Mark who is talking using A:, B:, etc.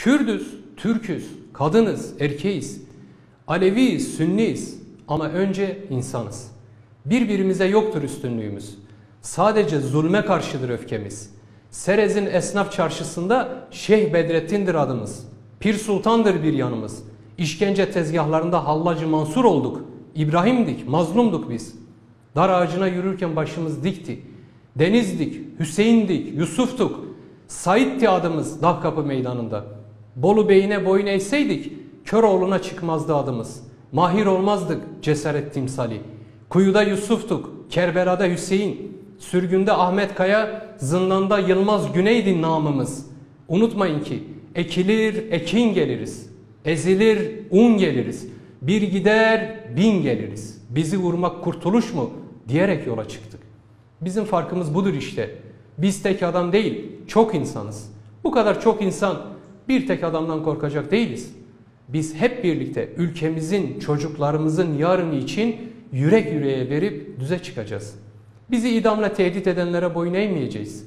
A: Kürdüz, Türküz, kadınız, erkeğiz. Aleviyiz, Sünniyiz ama önce insanız. Birbirimize yoktur üstünlüğümüz. Sadece zulme karşıdır öfkemiz. Serez'in esnaf çarşısında Şeyh Bedrettin'dir adımız. Pir Sultan'dır bir yanımız. İşkence tezgahlarında Hallacı Mansur olduk. İbrahim'dik, mazlumduk biz. Dar ağacına yürürken başımız dikti. Deniz'dik, Hüseyin'dik, Yusuf'tuk. Said'ti adımız Dağ Kapı Meydanı'nda. Bolu Bey'ine boyun eğseydik, Köroğlu'na çıkmazdı adımız. Mahir olmazdık cesaret timsali. Kuyuda Yusuf'tuk, Kerbela'da Hüseyin. Sürgünde Ahmet Kaya, zindanda Yılmaz Güney'di namımız. Unutmayın ki ekilir ekin geliriz. Ezilir un geliriz. Bir gider bin geliriz. Bizi vurmak kurtuluş mu diyerek yola çıktık. Bizim farkımız budur işte. Biz tek adam değil, çok insanız. Bu kadar çok insan bir tek adamdan korkacak değiliz. Biz hep birlikte ülkemizin, çocuklarımızın yarını için yürek yüreğe verip düze çıkacağız. Bizi idamla tehdit edenlere boyun eğmeyeceğiz.